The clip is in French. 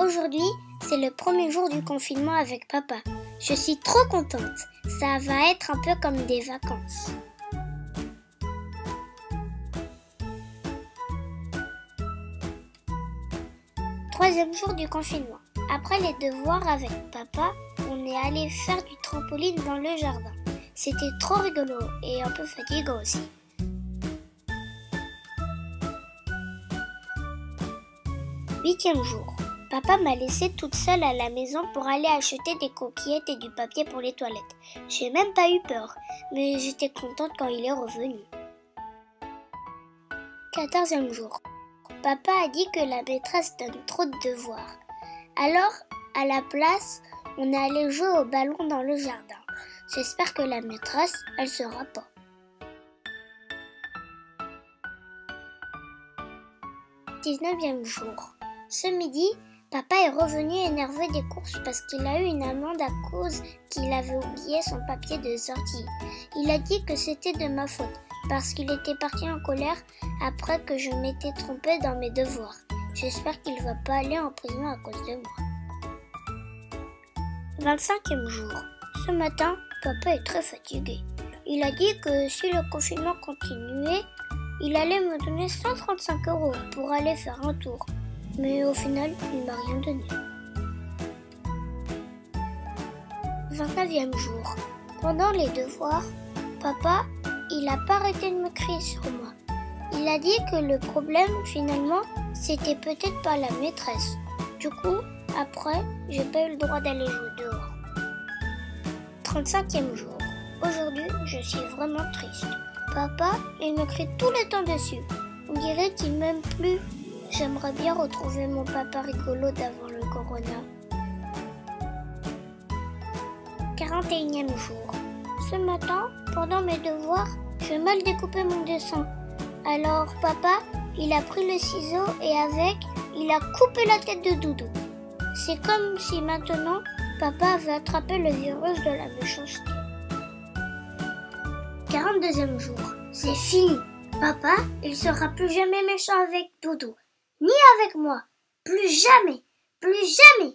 Aujourd'hui, c'est le premier jour du confinement avec papa. Je suis trop contente. Ça va être un peu comme des vacances. Troisième jour du confinement. Après les devoirs avec papa, on est allé faire du trampoline dans le jardin. C'était trop rigolo et un peu fatigant aussi. Huitième jour. Papa m'a laissée toute seule à la maison pour aller acheter des coquillettes et du papier pour les toilettes. J'ai même pas eu peur, mais j'étais contente quand il est revenu. Quatorzième jour. Papa a dit que la maîtresse donne trop de devoirs. Alors, à la place, on est allé jouer au ballon dans le jardin. J'espère que la maîtresse, elle sera pas. 19e jour. Ce midi, papa est revenu énervé des courses parce qu'il a eu une amende à cause qu'il avait oublié son papier de sortie. Il a dit que c'était de ma faute parce qu'il était parti en colère après que je m'étais trompée dans mes devoirs. J'espère qu'il va pas aller en prison à cause de moi. 25e jour. Ce matin, papa est très fatigué. Il a dit que si le confinement continuait, il allait me donner 135 euros pour aller faire un tour. Mais au final, il m'a rien donné. 29e jour. Pendant les devoirs, papa, il a pas arrêté de me crier sur moi. Il a dit que le problème, finalement, c'était peut-être pas la maîtresse. Du coup, après, j'ai pas eu le droit d'aller jouer dehors. 35e jour. Aujourd'hui, je suis vraiment triste. Papa, il me crie tout le temps dessus. On dirait qu'il m'aime plus. J'aimerais bien retrouver mon papa rigolo d'avant le corona. 41e jour. Ce matin, pendant mes devoirs, j'ai mal découpé mon dessin. Alors papa, il a pris le ciseau et avec, il a coupé la tête de Doudou. C'est comme si maintenant, papa avait attrapé le virus de la méchanceté. 42e jour. C'est fini. Papa, il sera plus jamais méchant avec Doudou. Ni avec moi. Plus jamais. Plus jamais.